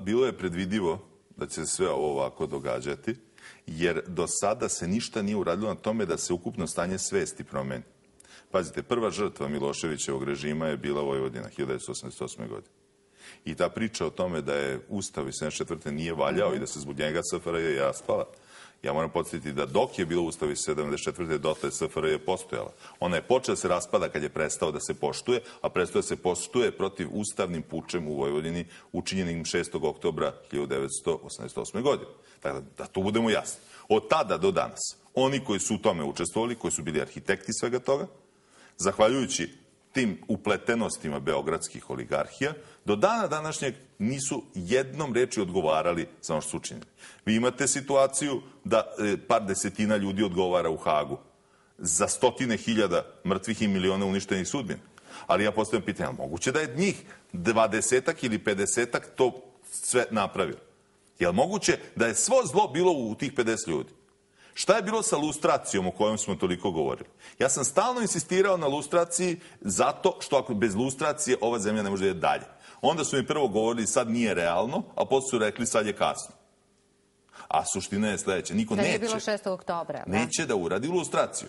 bilo je predvidivo da će sve ovo ovako događati, jer do sada se ništa nije uradilo na tome da se ukupno stanje svesti promeni. Pazite, prva žrtva Miloševićevog režima je bila Vojvodina 1988. godine. I ta priča o tome da je Ustav iz 74. nije valjao i da se zbog njega SFRJ je raspala, ja moram podsjetiti da dok je bilo Ustav iz 74. dotle SFRJ je postojala. Ona je počela da se raspada kad je prestao da se poštuje, a prestao da se poštuje protiv ustavnim pučem u Vojvodini učinjenim 6. oktobra 1988. godine. Tako da, da to budemo jasni. Od tada do danas, oni koji su u tome učestvovali, koji su bili arhitekti svega toga, zahvaljujući tim upletenostima beogradskih oligarhija, do dana današnjeg nisu jednom reči odgovarali za ono što su učinili. Vi imate situaciju da e, par desetina ljudi odgovara u Hagu za stotine hiljada mrtvih i miliona uništenih sudbina. Ali ja postavljam pitanje, moguće da je njih dvadesetak ili pedesetak to sve napravilo? Je li moguće da je svo zlo bilo u tih 50 ljudi? Šta je bilo sa lustracijom o kojom smo toliko govorili? Ja sam stalno insistirao na lustraciji zato što ako bez lustracije ova zemlja ne može da je dalje. Onda su mi prvo govorili sad nije realno, a posle su rekli sad je kasno. A suština je sledeća. Niko da neće. Da je bilo 6. oktobra. Neće da uradi lustraciju.